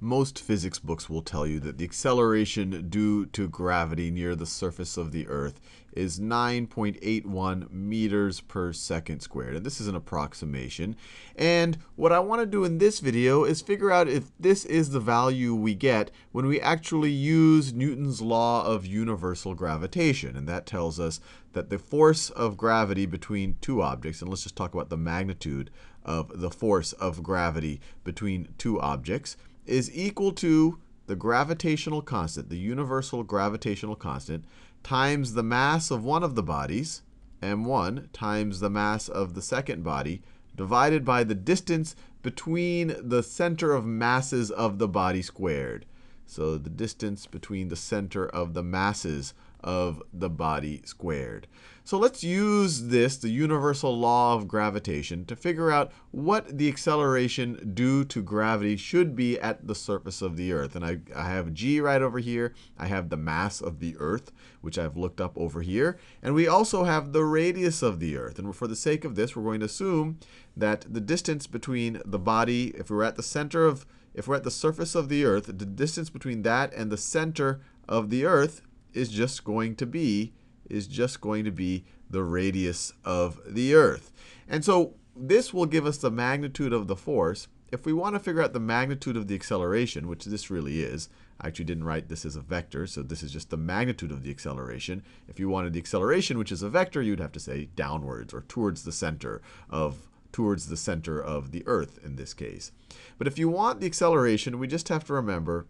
most physics books will tell you that the acceleration due to gravity near the surface of the Earth is 9.81 meters per second squared. And this is an approximation. And what I want to do in this video is figure out if this is the value we get when we actually use Newton's law of universal gravitation. And that tells us that the force of gravity between two objects, and let's just talk about the magnitude of the force of gravity between two objects, is equal to the gravitational constant, the universal gravitational constant, times the mass of one of the bodies, m1, times the mass of the second body, divided by the distance between the center of masses of the body squared. So the distance between the center of the masses of the body squared. So let's use this, the universal law of gravitation, to figure out what the acceleration due to gravity should be at the surface of the Earth. And I, I have g right over here. I have the mass of the Earth, which I've looked up over here. And we also have the radius of the Earth. And for the sake of this, we're going to assume that the distance between the body, if we're at the center of, if we're at the surface of the Earth, the distance between that and the center of the Earth is just going to be is just going to be the radius of the Earth. And so this will give us the magnitude of the force. If we want to figure out the magnitude of the acceleration, which this really is, I actually didn't write this as a vector, so this is just the magnitude of the acceleration. If you wanted the acceleration, which is a vector, you'd have to say downwards or towards the center of towards the center of the Earth in this case. But if you want the acceleration, we just have to remember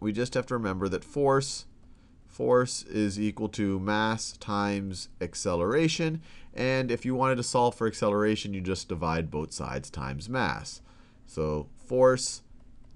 we just have to remember that force force is equal to mass times acceleration. And if you wanted to solve for acceleration, you just divide both sides times mass. So force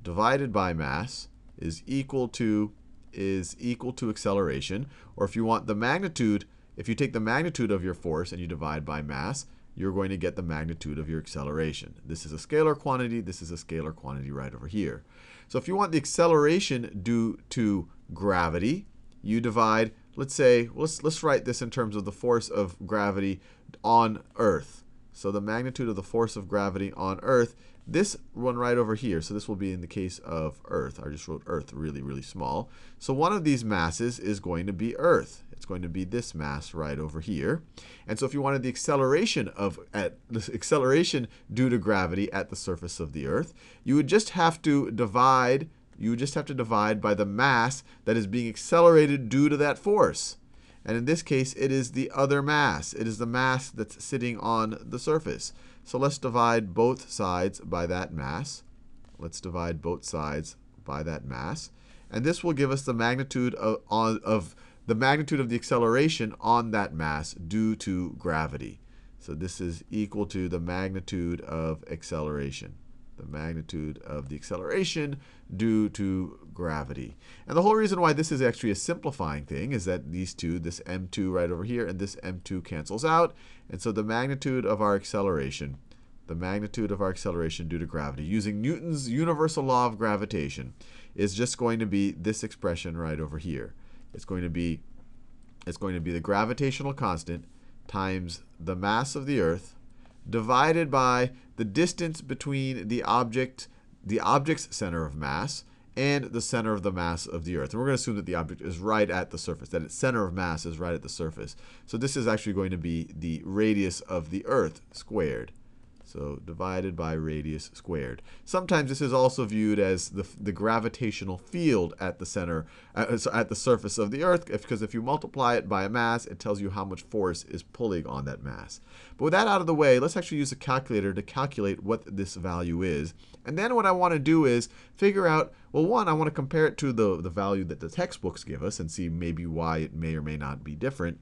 divided by mass is equal to is equal to acceleration. Or if you want the magnitude, if you take the magnitude of your force and you divide by mass, you're going to get the magnitude of your acceleration. This is a scalar quantity. This is a scalar quantity right over here. So if you want the acceleration due to gravity, you divide, let's say, let's, let's write this in terms of the force of gravity on Earth. So the magnitude of the force of gravity on Earth, this one right over here, so this will be in the case of Earth. I just wrote Earth really, really small. So one of these masses is going to be Earth. It's going to be this mass right over here. And so if you wanted the acceleration of at the acceleration due to gravity at the surface of the Earth, you would just have to divide you just have to divide by the mass that is being accelerated due to that force. And in this case, it is the other mass. It is the mass that's sitting on the surface. So let's divide both sides by that mass. Let's divide both sides by that mass. And this will give us the magnitude of, of the magnitude of the acceleration on that mass due to gravity. So this is equal to the magnitude of acceleration the magnitude of the acceleration due to gravity. And the whole reason why this is actually a simplifying thing is that these two, this m2 right over here and this m2 cancels out. And so the magnitude of our acceleration, the magnitude of our acceleration due to gravity, using Newton's universal law of gravitation, is just going to be this expression right over here. It's going to be it's going to be the gravitational constant times the mass of the Earth divided by the distance between the object, the object's center of mass, and the center of the mass of the Earth. And we're going to assume that the object is right at the surface, that its center of mass is right at the surface. So this is actually going to be the radius of the Earth squared. So divided by radius squared. Sometimes this is also viewed as the, the gravitational field at the center, uh, at the surface of the Earth, because if you multiply it by a mass, it tells you how much force is pulling on that mass. But with that out of the way, let's actually use a calculator to calculate what this value is. And then what I want to do is figure out, well, one, I want to compare it to the, the value that the textbooks give us and see maybe why it may or may not be different.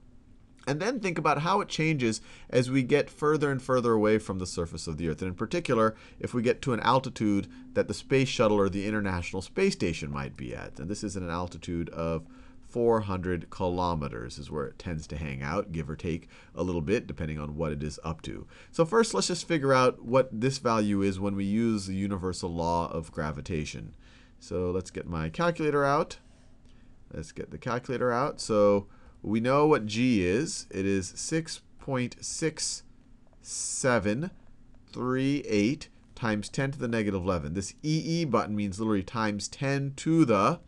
And then think about how it changes as we get further and further away from the surface of the Earth. And in particular, if we get to an altitude that the space shuttle or the International Space Station might be at. And this is at an altitude of 400 kilometers is where it tends to hang out, give or take a little bit, depending on what it is up to. So first, let's just figure out what this value is when we use the universal law of gravitation. So let's get my calculator out. Let's get the calculator out. So we know what G is. It is 6.6738 times 10 to the negative 11. This EE button means literally times 10 to the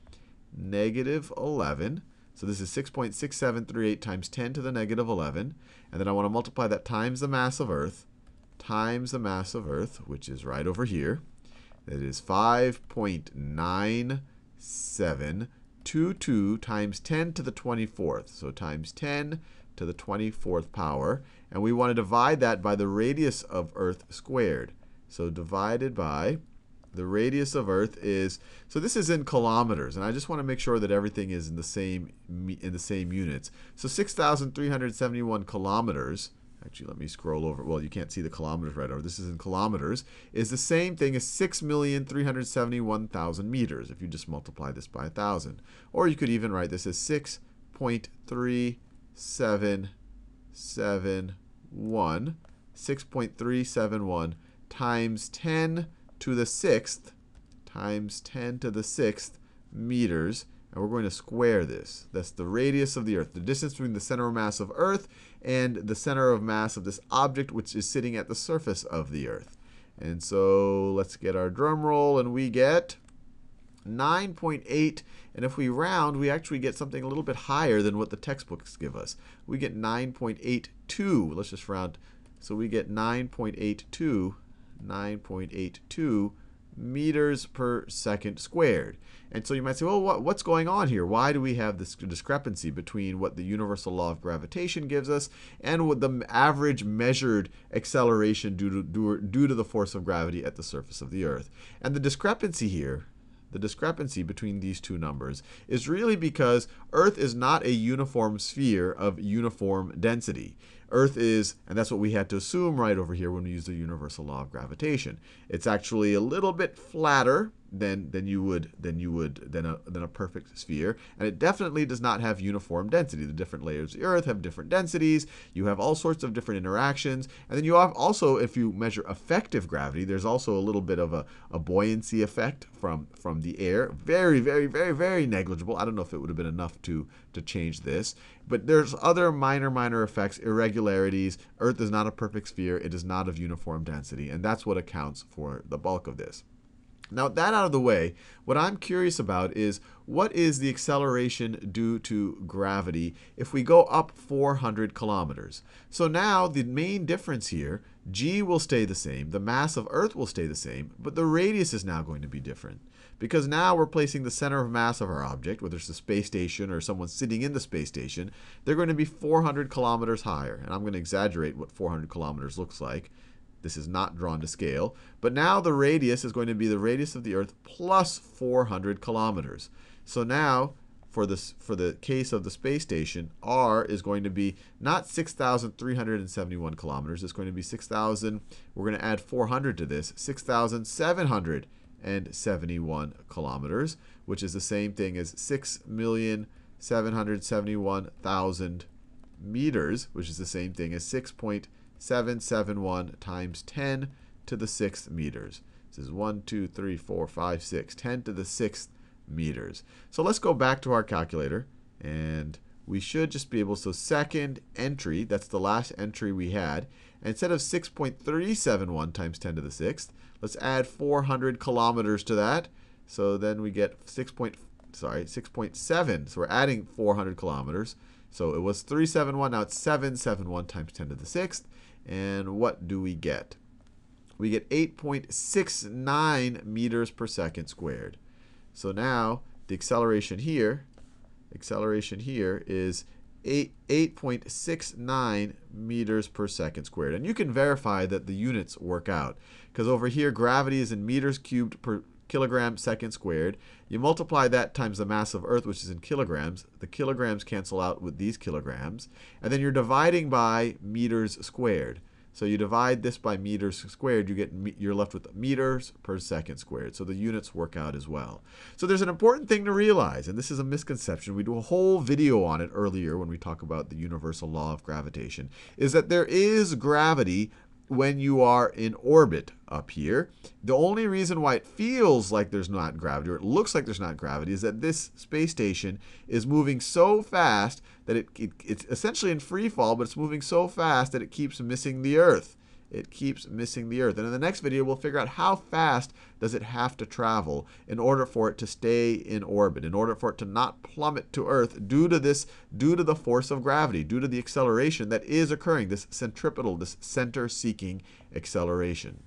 negative 11. So this is 6.6738 times 10 to the negative 11. And then I want to multiply that times the mass of Earth times the mass of Earth, which is right over here. That is 5.9722 times 10 to the 24th. So times 10 to the 24th power. And we want to divide that by the radius of Earth squared. So divided by the radius of Earth is so this is in kilometers, and I just want to make sure that everything is in the same in the same units. So 6,371 kilometers. Actually, let me scroll over. Well, you can't see the kilometers right over. This is in kilometers. Is the same thing as 6,371,000 meters if you just multiply this by 1,000. Or you could even write this as 6.3771. 6.371 times 10 to the sixth times 10 to the sixth meters. And we're going to square this. That's the radius of the Earth, the distance between the center of mass of Earth and the center of mass of this object, which is sitting at the surface of the Earth. And so let's get our drum roll, and we get 9.8. And if we round, we actually get something a little bit higher than what the textbooks give us. We get 9.82. Let's just round. So we get 9.82 9.82 meters per second squared. And so you might say, well, what, what's going on here? Why do we have this discrepancy between what the universal law of gravitation gives us and what the average measured acceleration due to, due, due to the force of gravity at the surface of the Earth? And the discrepancy here the discrepancy between these two numbers is really because Earth is not a uniform sphere of uniform density. Earth is, and that's what we had to assume right over here when we use the universal law of gravitation. It's actually a little bit flatter than than you would than you would than a than a perfect sphere, and it definitely does not have uniform density. The different layers of the Earth have different densities. You have all sorts of different interactions, and then you have also, if you measure effective gravity, there's also a little bit of a, a buoyancy effect from from the air. Very, very, very, very negligible. I don't know if it would have been enough to to change this, but there's other minor, minor effects, irregularities. Earth is not a perfect sphere. It is not of uniform density, and that's what accounts for the bulk of this. Now, that out of the way, what I'm curious about is what is the acceleration due to gravity if we go up 400 kilometers? So now the main difference here, g will stay the same, the mass of Earth will stay the same, but the radius is now going to be different. Because now we're placing the center of mass of our object, whether it's the space station or someone sitting in the space station, they're going to be 400 kilometers higher. And I'm going to exaggerate what 400 kilometers looks like. This is not drawn to scale. But now the radius is going to be the radius of the Earth plus 400 kilometers. So now, for, this, for the case of the space station, r is going to be not 6,371 kilometers. It's going to be 6,000. We're going to add 400 to this, 6,771 kilometers, which is the same thing as 6,771,000 meters, which is the same thing as 6. 771 times 10 to the sixth meters. This is 1, 2, 3, 4, 5, 6, 10 to the sixth meters. So let's go back to our calculator and we should just be able, so second entry, that's the last entry we had, instead of 6.371 times 10 to the sixth, let's add 400 kilometers to that. So then we get 6. Point, sorry, 6.7. So we're adding 400 kilometers. So it was 371, now it's 771 times 10 to the sixth. And what do we get? We get 8.69 meters per second squared. So now the acceleration here, acceleration here is 8.69 meters per second squared. And you can verify that the units work out. Because over here, gravity is in meters cubed per kilogram second squared. You multiply that times the mass of Earth, which is in kilograms. The kilograms cancel out with these kilograms. And then you're dividing by meters squared. So you divide this by meters squared, you get you're left with meters per second squared. So the units work out as well. So there's an important thing to realize, and this is a misconception. We do a whole video on it earlier when we talk about the universal law of gravitation, is that there is gravity when you are in orbit up here. The only reason why it feels like there's not gravity, or it looks like there's not gravity, is that this space station is moving so fast that it, it, it's essentially in free fall, but it's moving so fast that it keeps missing the Earth. It keeps missing the Earth. And in the next video, we'll figure out how fast does it have to travel in order for it to stay in orbit, in order for it to not plummet to Earth due to this, due to the force of gravity, due to the acceleration that is occurring, this centripetal, this center-seeking acceleration.